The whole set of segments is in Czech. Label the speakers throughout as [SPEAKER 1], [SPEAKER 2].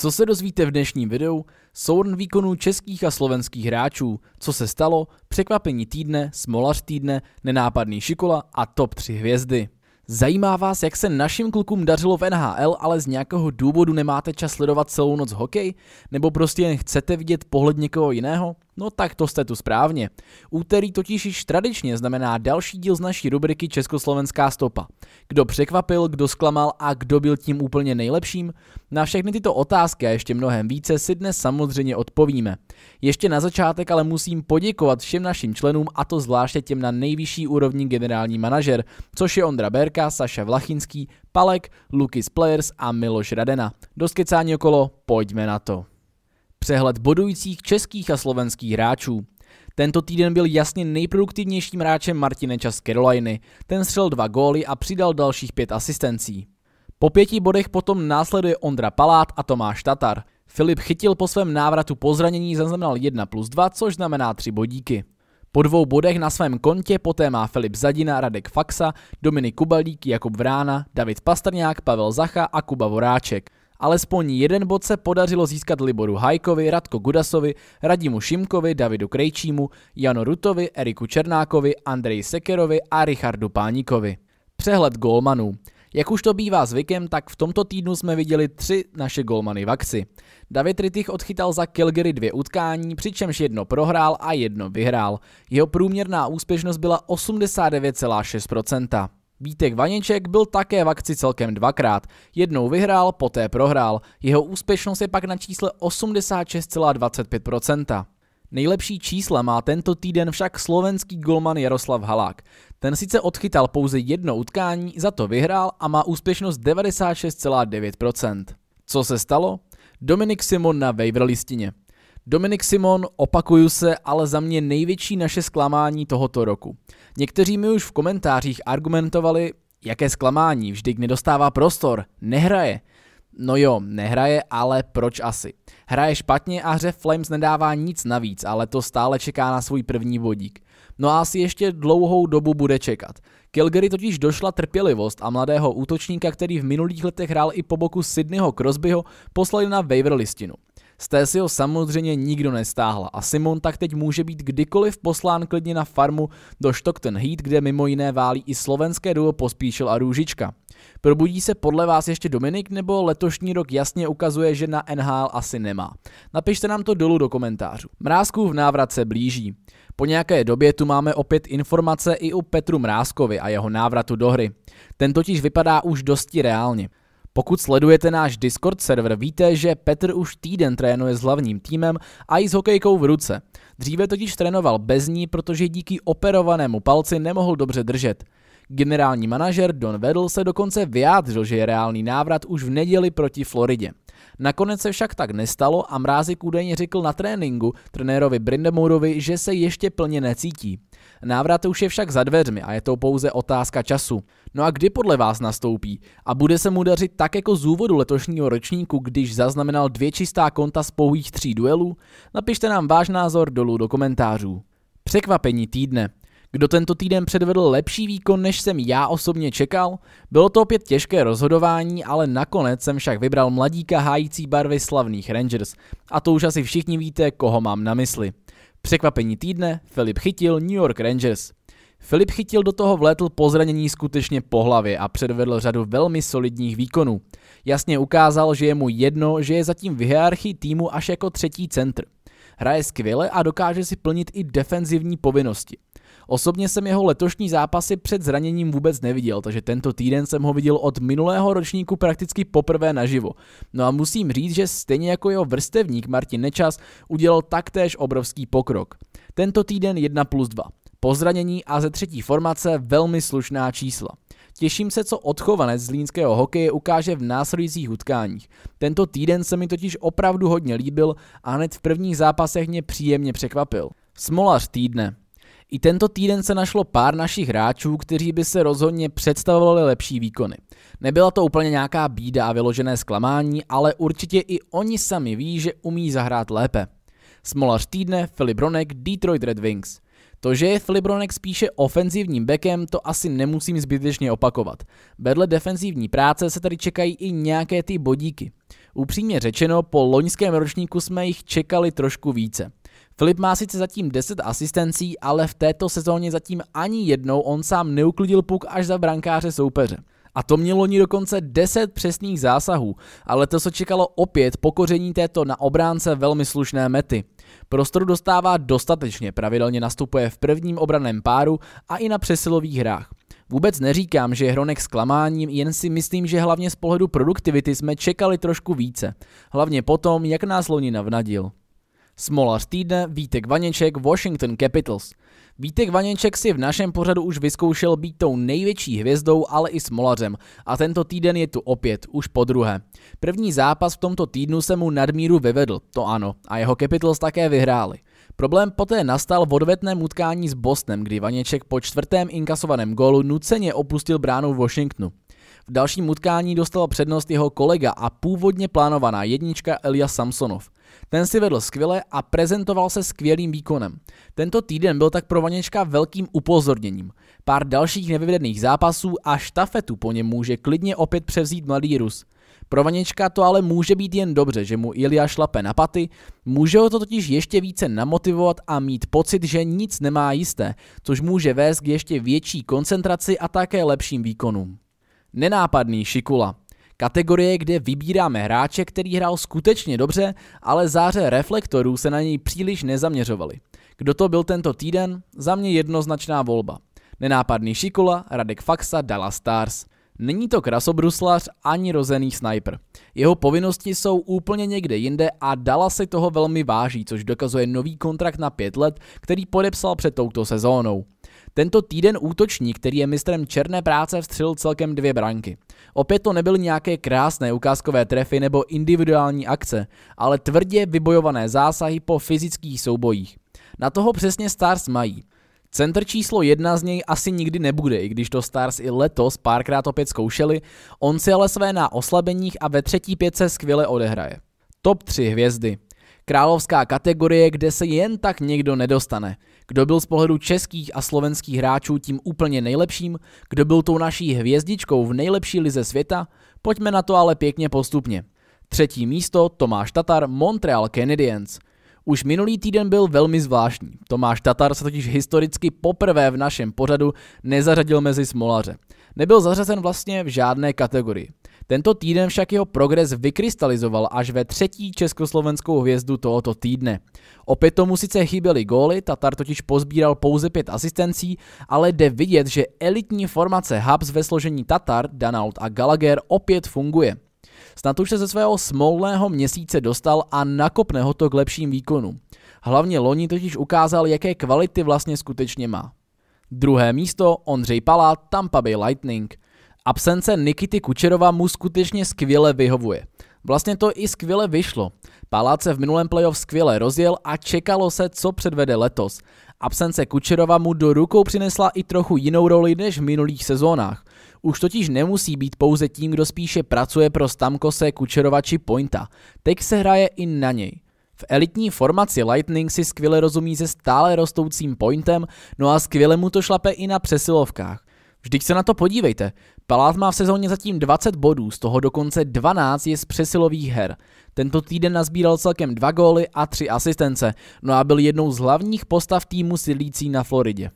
[SPEAKER 1] Co se dozvíte v dnešním videu? Souhrn výkonů českých a slovenských hráčů. Co se stalo? Překvapení týdne, smolař týdne, nenápadný šikola a top 3 hvězdy. Zajímá vás, jak se našim klukům dařilo v NHL, ale z nějakého důvodu nemáte čas sledovat celou noc hokej? Nebo prostě jen chcete vidět pohled někoho jiného? No tak to jste tu správně. Úterý totiž již tradičně znamená další díl z naší rubriky Československá stopa. Kdo překvapil, kdo zklamal a kdo byl tím úplně nejlepším? Na všechny tyto otázky a ještě mnohem více si dnes samozřejmě odpovíme. Ještě na začátek ale musím poděkovat všem našim členům a to zvláště těm na nejvyšší úrovni generální manažer, což je Ondra Berka, Saša Vlachinský, Palek, Lukis Players a Miloš Radena. Dost kecání okolo, pojďme na to. Přehled bodujících českých a slovenských hráčů. Tento týden byl jasně nejproduktivnějším hráčem Martineča z Caroliny. Ten střel dva góly a přidal dalších pět asistencí. Po pěti bodech potom následuje Ondra Palát a Tomáš Tatar. Filip chytil po svém návratu po zranění zaznamenal 1 plus 2, což znamená 3 bodíky. Po dvou bodech na svém kontě poté má Filip Zadina, Radek Faxa, Dominik Kubalík, Jakub Vrána, David Pastrňák, Pavel Zacha a Kuba Voráček. Alespoň jeden bod se podařilo získat Liboru Hajkovi, Radko Gudasovi, Radimu Šimkovi, Davidu Krejčímu, Jano Rutovi, Eriku Černákovi, Andreji Sekerovi a Richardu Páníkovi. Přehled golmanů. Jak už to bývá zvykem, tak v tomto týdnu jsme viděli tři naše golmany v akci. David Rittich odchytal za Calgary dvě utkání, přičemž jedno prohrál a jedno vyhrál. Jeho průměrná úspěšnost byla 89,6%. Vítek Vaněček byl také v akci celkem dvakrát. Jednou vyhrál, poté prohrál. Jeho úspěšnost je pak na čísle 86,25%. Nejlepší čísla má tento týden však slovenský golman Jaroslav Halák. Ten sice odchytal pouze jedno utkání, za to vyhrál a má úspěšnost 96,9%. Co se stalo? Dominik Simon na waiver listině. Dominik Simon, opakuju se, ale za mě největší naše zklamání tohoto roku. Někteří mi už v komentářích argumentovali, jaké zklamání, vždyť nedostává prostor, nehraje. No jo, nehraje, ale proč asi? Hraje špatně a hře Flames nedává nic navíc, ale to stále čeká na svůj první vodík. No a asi ještě dlouhou dobu bude čekat. Calgary totiž došla trpělivost a mladého útočníka, který v minulých letech hrál i po boku Sydneyho Crosbyho, poslali na waiver listinu. Z té si ho samozřejmě nikdo nestáhla a Simon tak teď může být kdykoliv poslán klidně na farmu do Stockton Heat, kde mimo jiné válí i slovenské duo Pospíšil a Růžička. Probudí se podle vás ještě Dominik, nebo letošní rok jasně ukazuje, že na NHL asi nemá? Napište nám to dolů do komentářů. Mrázkův návrat se blíží. Po nějaké době tu máme opět informace i u Petru Mrázkovi a jeho návratu do hry. Ten totiž vypadá už dosti reálně. Pokud sledujete náš Discord server, víte, že Petr už týden trénuje s hlavním týmem a i s hokejkou v ruce. Dříve totiž trénoval bez ní, protože díky operovanému palci nemohl dobře držet. Generální manažer Don Vedl se dokonce vyjádřil, že je reálný návrat už v neděli proti Floridě. Nakonec se však tak nestalo a Mrázik údajně řekl na tréninku trenérovi Brindemourovi, že se ještě plně necítí. Návrat už je však za dveřmi a je to pouze otázka času. No a kdy podle vás nastoupí? A bude se mu dařit tak jako z úvodu letošního ročníku, když zaznamenal dvě čistá konta z pouhých tří duelů? Napište nám váš názor dolů do komentářů. Překvapení týdne. Kdo tento týden předvedl lepší výkon, než jsem já osobně čekal? Bylo to opět těžké rozhodování, ale nakonec jsem však vybral mladíka hájící barvy slavných Rangers. A to už asi všichni víte, koho mám na mysli. Překvapení týdne, Filip chytil New York Rangers. Filip chytil do toho vlétl po zranění skutečně po hlavě a předvedl řadu velmi solidních výkonů. Jasně ukázal, že je mu jedno, že je zatím v hierarchii týmu až jako třetí centr. Hraje skvěle a dokáže si plnit i defenzivní povinnosti. Osobně jsem jeho letošní zápasy před zraněním vůbec neviděl, takže tento týden jsem ho viděl od minulého ročníku prakticky poprvé naživo. No a musím říct, že stejně jako jeho vrstevník Martin Nečas udělal taktéž obrovský pokrok. Tento týden 1 plus 2. Po zranění a ze třetí formace velmi slušná čísla. Těším se, co odchovanec z línského hokeje ukáže v následujících utkáních. Tento týden se mi totiž opravdu hodně líbil a hned v prvních zápasech mě příjemně překvapil. Smolař týdne. I tento týden se našlo pár našich hráčů, kteří by se rozhodně představovali lepší výkony. Nebyla to úplně nějaká bída a vyložené zklamání, ale určitě i oni sami ví, že umí zahrát lépe. Smolař týdne Filip Ronek, Detroit Red Wings. To, že je Filibronek spíše ofenzivním bekem, to asi nemusím zbytečně opakovat. Vedle defenzivní práce se tady čekají i nějaké ty bodíky. Upřímně řečeno, po loňském ročníku jsme jich čekali trošku více. Filip má sice zatím 10 asistencí, ale v této sezóně zatím ani jednou on sám neuklidil puk až za brankáře soupeře. A to mělo ní dokonce 10 přesných zásahů, ale to se čekalo opět pokoření této na obránce velmi slušné mety. Prostoru dostává dostatečně, pravidelně nastupuje v prvním obraném páru a i na přesilových hrách. Vůbec neříkám, že je Hronek zklamáním, jen si myslím, že hlavně z pohledu produktivity jsme čekali trošku více. Hlavně potom, jak nás loni navnadil. Smolař týdne Vítek Vaněček Washington Capitals. Vítek Vaněček si v našem pořadu už vyzkoušel být tou největší hvězdou, ale i smolařem a tento týden je tu opět, už po druhé. První zápas v tomto týdnu se mu nadmíru vyvedl, to ano, a jeho Capitals také vyhráli. Problém poté nastal v odvetném utkání s Bostonem, kdy Vaněček po čtvrtém inkasovaném gólu nuceně opustil bránu Washingtonu. V dalším utkání dostal přednost jeho kolega a původně plánovaná jednička Elias Samsonov. Ten si vedl skvěle a prezentoval se skvělým výkonem. Tento týden byl tak pro Vaněčka velkým upozorněním. Pár dalších nevyvedených zápasů a štafetu po něm může klidně opět převzít mladý Rus. Pro Vaněčka to ale může být jen dobře, že mu Ilja šlape na paty, může ho to totiž ještě více namotivovat a mít pocit, že nic nemá jisté, což může vést k ještě větší koncentraci a také lepším výkonům. Nenápadný Šikula. Kategorie, kde vybíráme hráče, který hrál skutečně dobře, ale záře reflektorů se na něj příliš nezaměřovaly. Kdo to byl tento týden? Za mě jednoznačná volba. Nenápadný Šikula, Radek Faxa, Dallas Stars. Není to krasobruslař ani rozený sniper. Jeho povinnosti jsou úplně někde jinde a Dallas si toho velmi váží, což dokazuje nový kontrakt na pět let, který podepsal před touto sezónou. Tento týden útočník, který je mistrem černé práce, vstřelil celkem dvě branky. Opět to nebyly nějaké krásné ukázkové trefy nebo individuální akce, ale tvrdě vybojované zásahy po fyzických soubojích. Na toho přesně Stars mají. Center číslo jedna z něj asi nikdy nebude, i když to Stars i letos párkrát opět zkoušeli, on si ale své na oslabeních a ve třetí pětce skvěle odehraje. Top 3 hvězdy. Královská kategorie, kde se jen tak někdo nedostane. Kdo byl z pohledu českých a slovenských hráčů tím úplně nejlepším, kdo byl tou naší hvězdičkou v nejlepší lize světa, pojďme na to ale pěkně postupně. Třetí místo Tomáš Tatar Montreal Canadiens. Už minulý týden byl velmi zvláštní. Tomáš Tatar se totiž historicky poprvé v našem pořadu nezařadil mezi smolaře. Nebyl zařazen vlastně v žádné kategorii. Tento týden však jeho progres vykrystalizoval až ve třetí československou hvězdu tohoto týdne. Opět tomu sice chyběly góly, Tatar totiž pozbíral pouze pět asistencí, ale jde vidět, že elitní formace Hubs ve složení Tatar, Danault a Gallagher opět funguje. Snad už se ze svého smolného měsíce dostal a nakopne ho to k lepším výkonům. Hlavně loni totiž ukázal, jaké kvality vlastně skutečně má. Druhé místo Ondřej Palá, Tampa Bay Lightning – Absence Nikity Kučerova mu skutečně skvěle vyhovuje. Vlastně to i skvěle vyšlo. Palác se v minulém playoff skvěle rozjel a čekalo se, co předvede letos. Absence Kučerova mu do rukou přinesla i trochu jinou roli než v minulých sezónách. Už totiž nemusí být pouze tím, kdo spíše pracuje pro Stamkose, Kučerova či Pointa. Teď se hraje i na něj. V elitní formaci Lightning si skvěle rozumí se stále rostoucím pointem, no a skvěle mu to šlape i na přesilovkách. Vždyť se na to podívejte. Palát má v sezóně zatím 20 bodů, z toho dokonce 12 je z přesilových her. Tento týden nazbíral celkem 2 góly a 3 asistence, no a byl jednou z hlavních postav týmu sídlící na Floridě.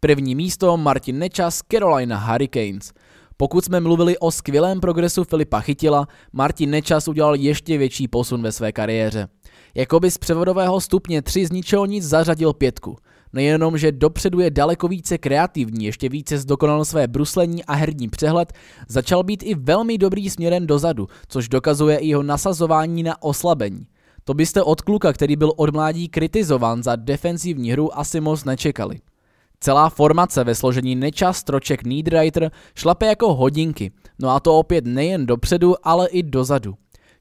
[SPEAKER 1] První místo Martin Nečas Carolina Hurricanes. Pokud jsme mluvili o skvělém progresu Filipa Chytila, Martin Nečas udělal ještě větší posun ve své kariéře. Jakoby z převodového stupně 3 z ničeho nic zařadil pětku. Nejenom, že dopředu je daleko více kreativní, ještě více zdokonal své bruslení a herní přehled, začal být i velmi dobrý směrem dozadu, což dokazuje i jeho nasazování na oslabení. To byste od kluka, který byl od mládí kritizován za defenzivní hru, asi moc nečekali. Celá formace ve složení Nečas, Stroček, Niederreiter šlape jako hodinky, no a to opět nejen dopředu, ale i dozadu.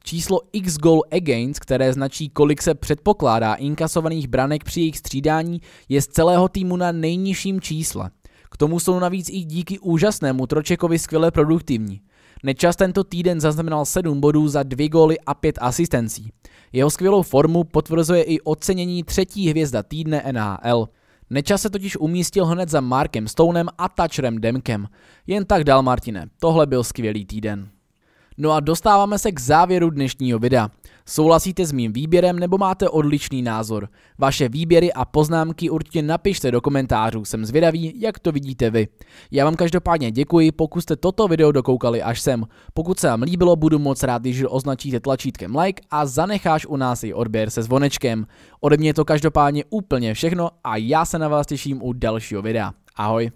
[SPEAKER 1] Číslo X goal against, které značí kolik se předpokládá inkasovaných branek při jejich střídání, je z celého týmu na nejnižším čísle. K tomu jsou navíc i díky úžasnému Tročekovi skvěle produktivní. Nečas tento týden zaznamenal 7 bodů za 2 góly a 5 asistencí. Jeho skvělou formu potvrzuje i ocenění třetí hvězda týdne NHL. Nečas se totiž umístil hned za Markem Stonem a Thatcherem Demkem. Jen tak dal Martine, tohle byl skvělý týden. No a dostáváme se k závěru dnešního videa. Souhlasíte s mým výběrem nebo máte odlišný názor? Vaše výběry a poznámky určitě napište do komentářů, jsem zvědavý, jak to vidíte vy. Já vám každopádně děkuji, pokud jste toto video dokoukali až sem. Pokud se vám líbilo, budu moc rád, když označíte tlačítkem like a zanecháš u nás i odběr se zvonečkem. Ode mě je to každopádně úplně všechno a já se na vás těším u dalšího videa. Ahoj.